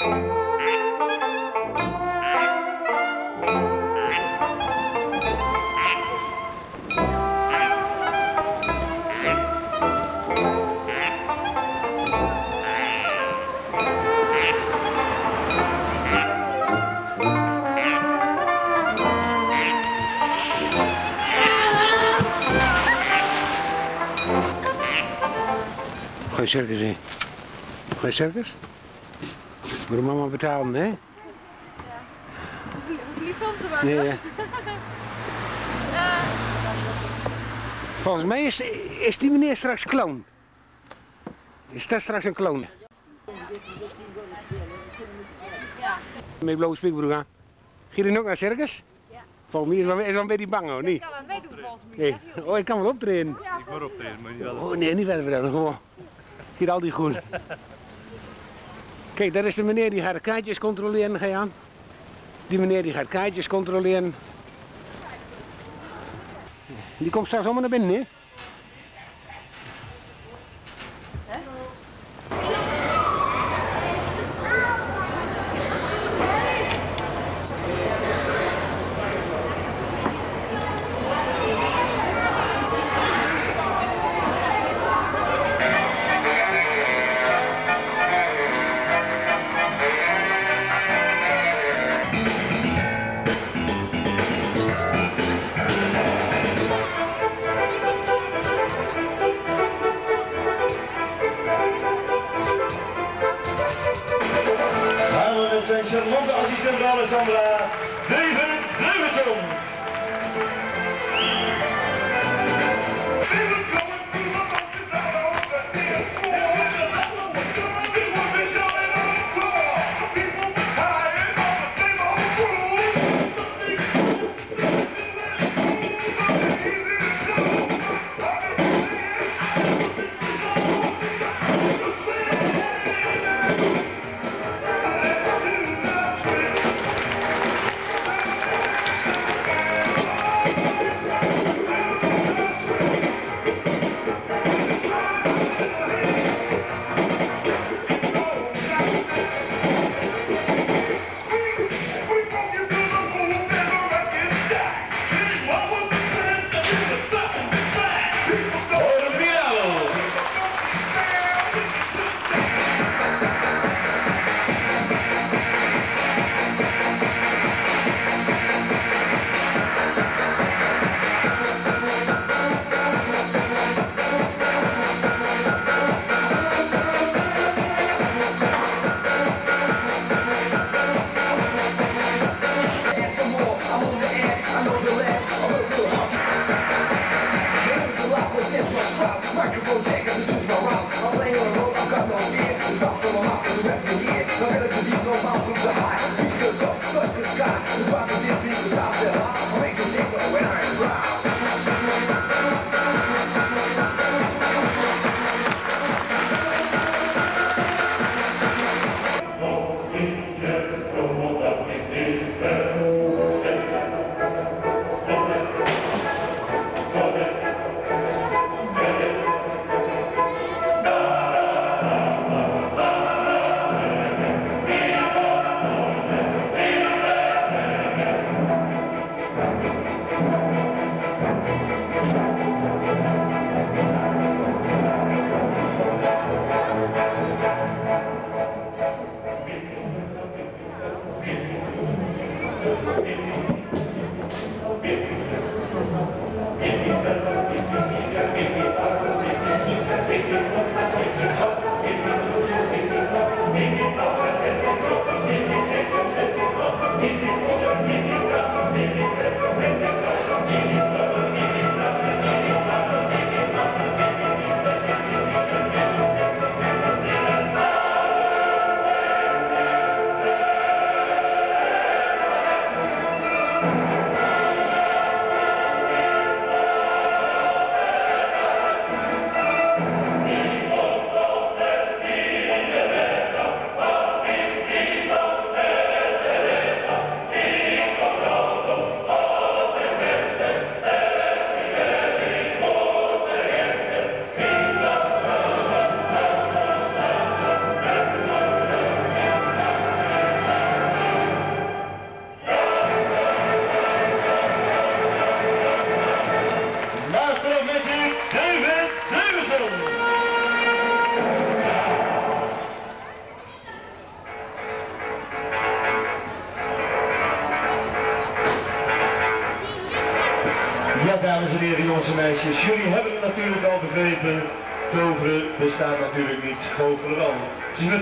Gooi circus in. Gooi circus? Moet de mama betalen, hè? Hoef je niet film te maken? Nee, ja. Volgens mij is, is die meneer straks clown. Is dat straks een clown? Ja. Met blauwe spiegelbroek aan. Ga je ook naar circus? Ja. Volgens mij is wel, is wel een beetje bang hoor, niet? Ik kan wel meedoen volgens mij. Nee. Oh, ik kan wel optreden. Ik word optreden, maar niet wel. Oh nee, niet verder vertellen, gewoon. Hier al die goed. Kijk, dat is de meneer die gaat de kaartjes controleren, ga. Die meneer die gaat kaartjes controleren. Die komt straks allemaal naar binnen, hè?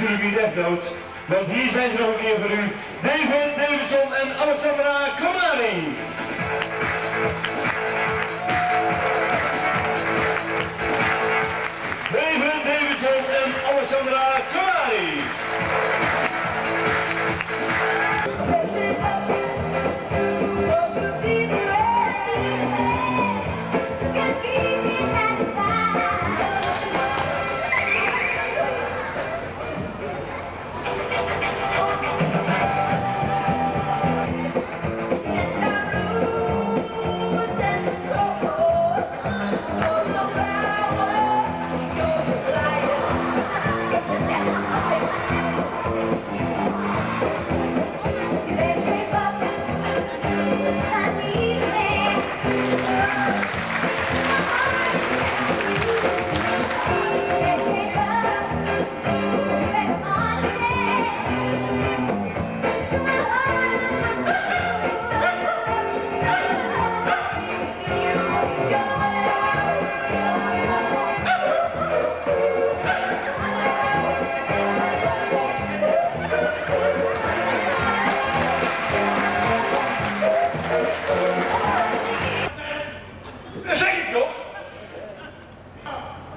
Echt dood, want hier zijn ze nog een keer voor u. David Davidson en Alessandra Kamari.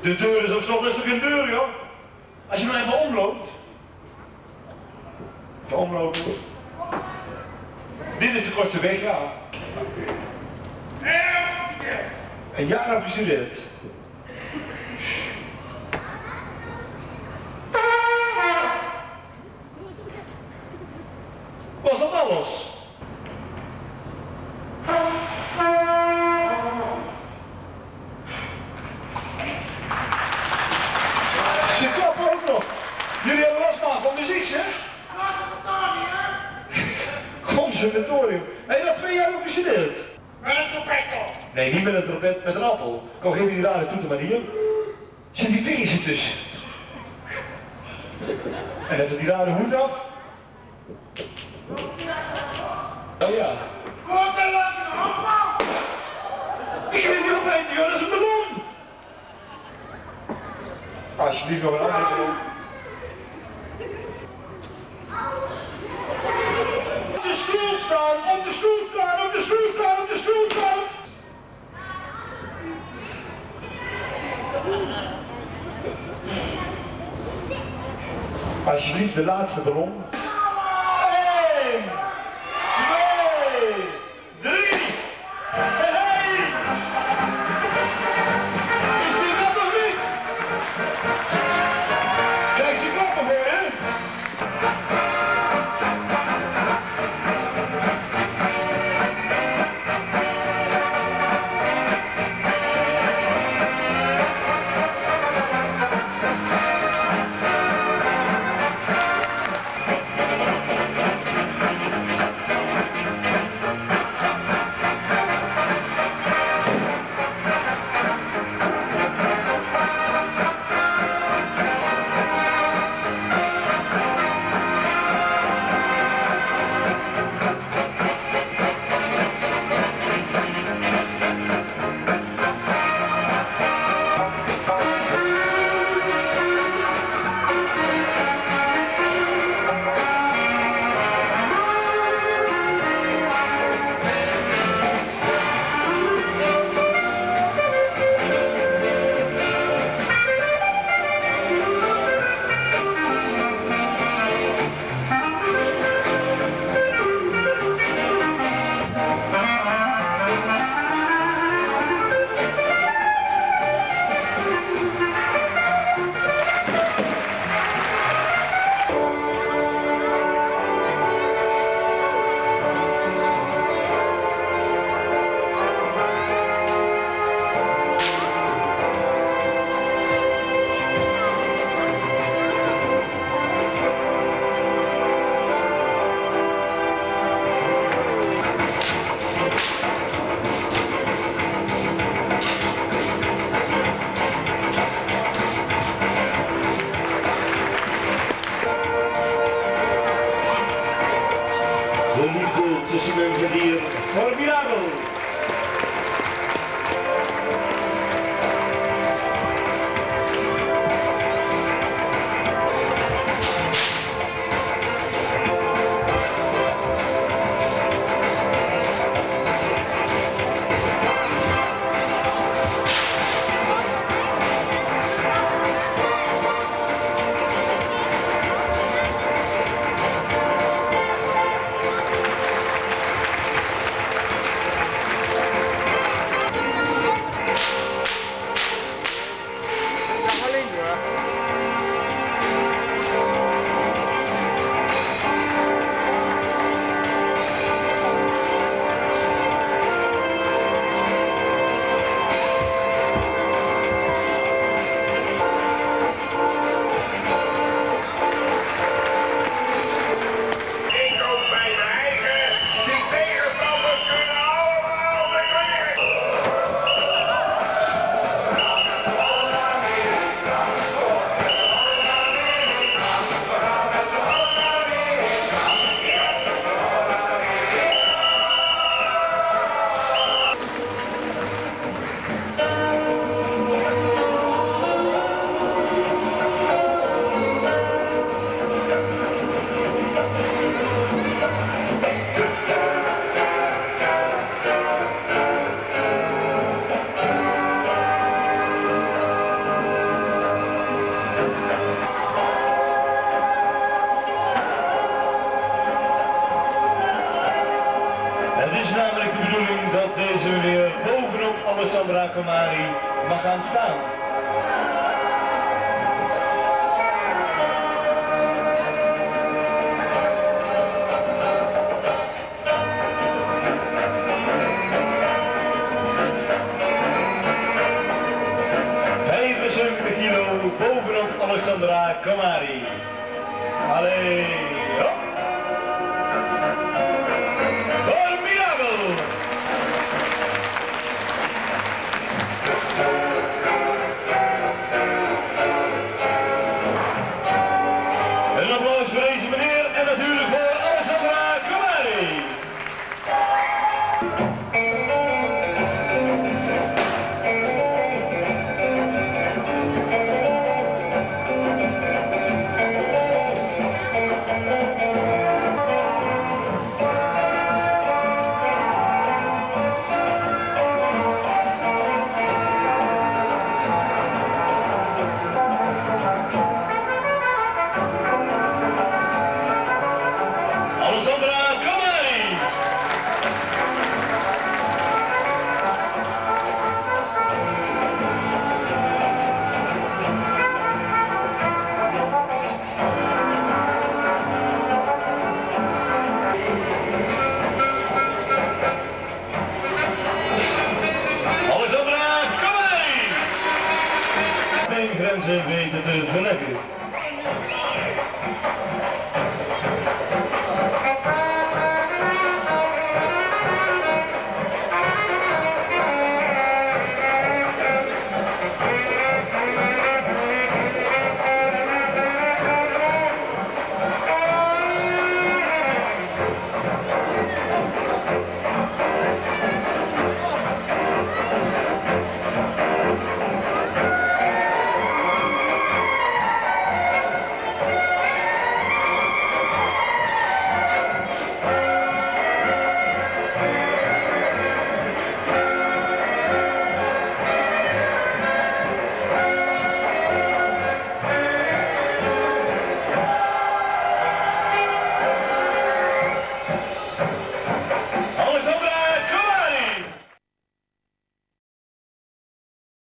De deur is op slot, dat is toch geen deur, joh? Als je maar even omloopt. Even omlopen. Dit is de kortste weg, ja. Een jaar heb gestudeerd. Was dat alles? Ze klappen ook nog. Jullie hebben last van muziek, zeg? Conservatorium. Heb je dat twee jaar ook gestudeerd? Met een trompet toch? Nee, niet met een trompet, met een appel. Kom, geef die rare toeter maar hier. Zit die vingers ertussen? En even die rare hoed af. Oh ja. Wat een leuke hopman! Ik weet niet opeten, joh, dat is een ballon. Alsjeblieft nog een andere ballon. Op de stoel staan, op de stoel staan, op de stoel staan, op de stoel staan. Alsjeblieft de laatste ballon. Alessandra Komari mag gaan staan. ...75 kilo bovenop Alexandra Komari. Allee,